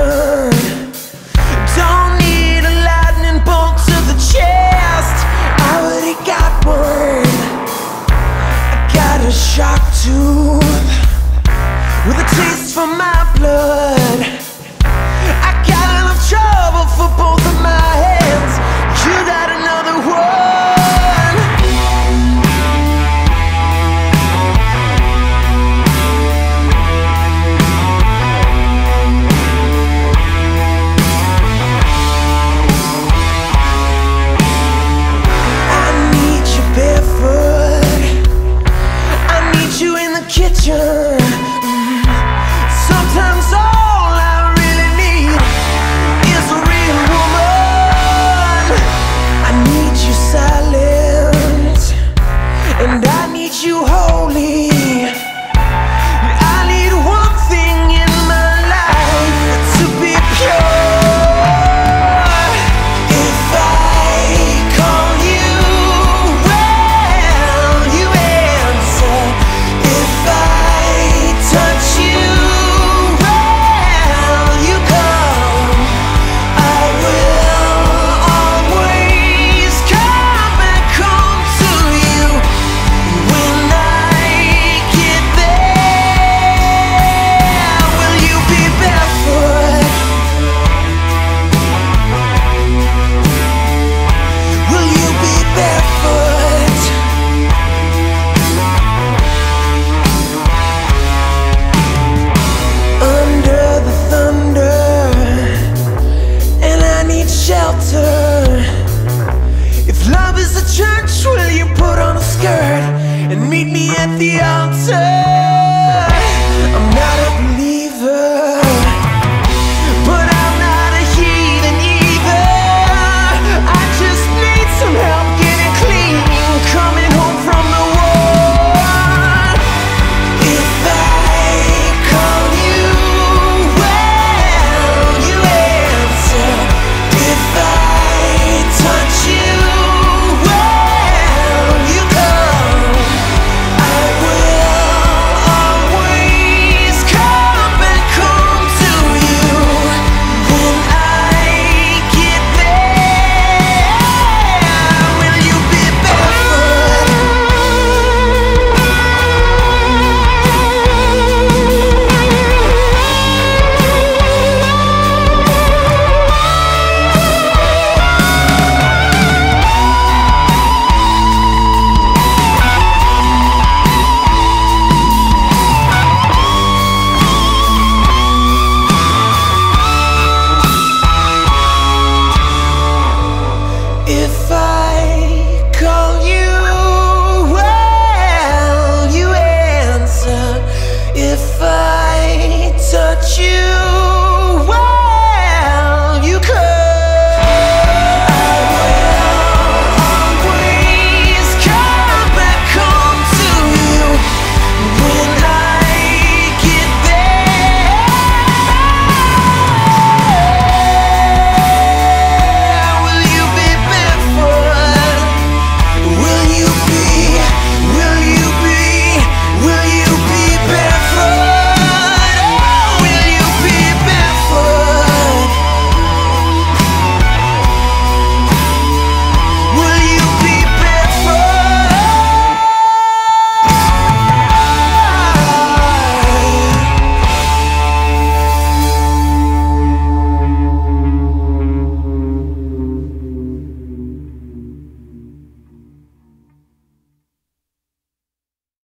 Don't need a lightning bolt to the chest. I already got one. I got a shock too, With a taste for my blood. And meet me at the altar?